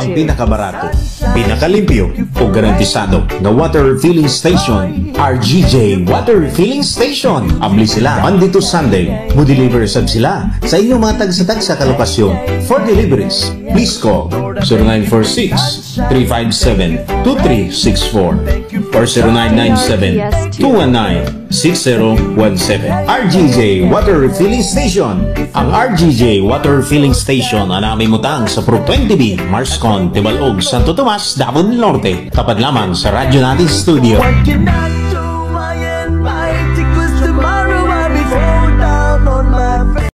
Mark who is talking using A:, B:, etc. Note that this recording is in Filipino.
A: ang pinakabarato, pinakalimpyo o garantisado na water filling station, RGJ Water Filling Station. Abli sila Monday to Sunday. Mo-deliver sab sila sa inyong mga tagsa-tag sa kalokasyon. For deliveries, please call 0946-357-2364 or 0997-219-6017. RGJ Water Refilling Station. Ang RGJ Water Filling Station ang aming mutang sa Pro 20B, Marscon, Tibalog, Santo Tomas, Davao Norte. Tapat lamang sa Radyo Natin Studio.